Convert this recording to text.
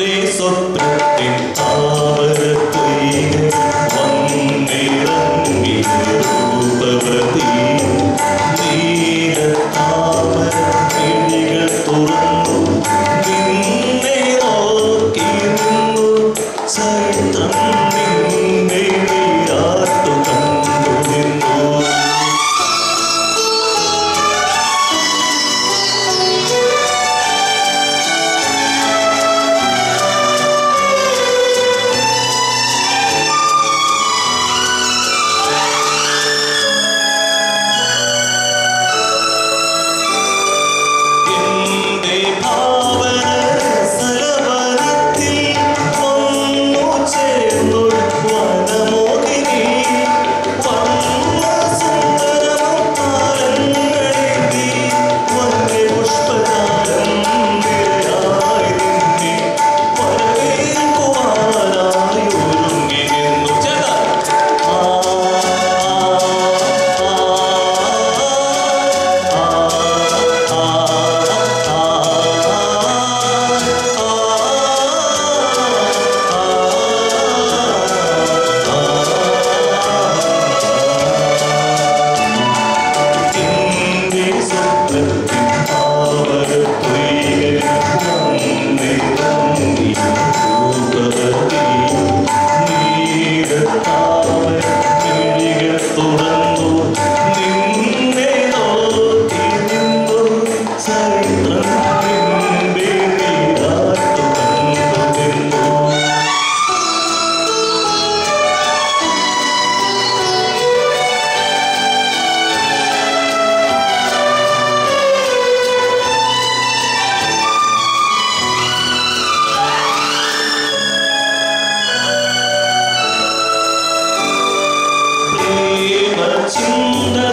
கொண்டே சொத்தத்தின் ஆபரத்தை வந்திறங்கினோம். se